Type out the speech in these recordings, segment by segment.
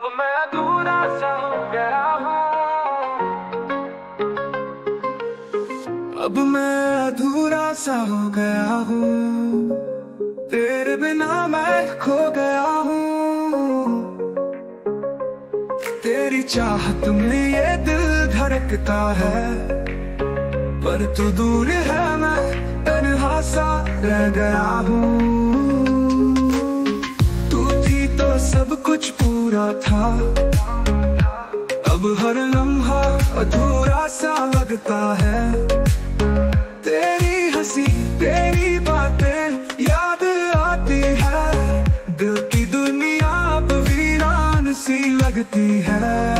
अब मैं अधूरा सा हो गया हूँ। अब मैं अधूरा सा हो गया हूँ। तेरे बिना मैं खो गया हूँ। तेरी चाहत में ये दिल धड़कता है। पर तू दूर है मैं तन्हा सा रह गया हूँ। था अब हर लम्हा अधूरा सा लगता है। तेरी हँसी, तेरी बातें याद आती है। दिल की दुनिया अब वीरान सी लगती है।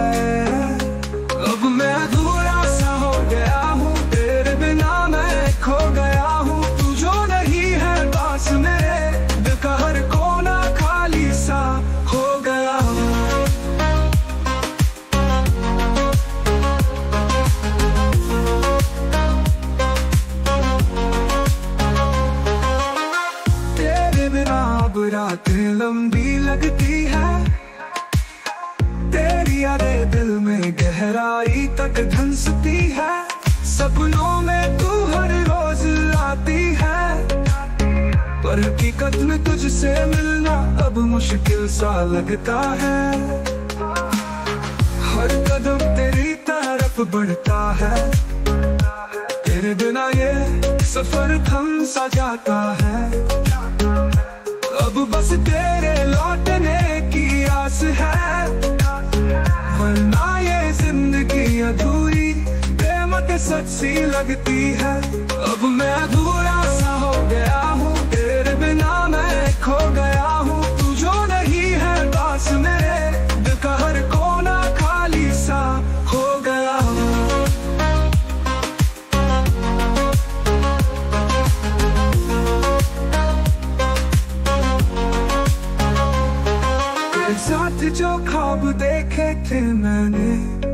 लगती है। तेरी यादें दिल में गहराई तक धंसती है। सपनों में तू हर रोज आती है। पर हकीकत में तुझसे मिलना अब मुश्किल सा लगता है। हर कदम तेरी तरफ़ बढ़ता है। तेरे बिना ये सफ़र थम सा जाता है। अब बस तेरे सच सी लगती है। अब मैं अधूरा सा हो गया हूँ। तेरे बिना मैं खो गया हूँ। तू जो नहीं है पास मेरे। दिल का हर कोना खाली सा हो गया हूँ। साथ जो ख्वाब देखे थे मैंने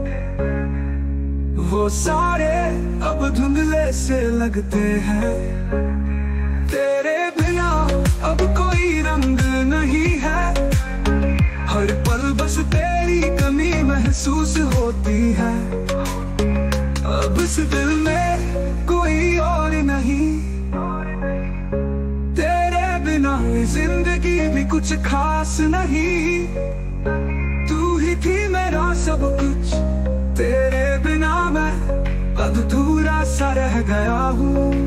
वो सारे अब धुंधले से लगते हैं। तेरे बिना अब कोई रंग नहीं है। हर पल बस तेरी कमी महसूस होती है। अब इस दिल में कोई और नहीं। तेरे बिना ज़िंदगी भी कुछ खास नहीं। तू ही थी मेरा सब कुछ। गया हूँ।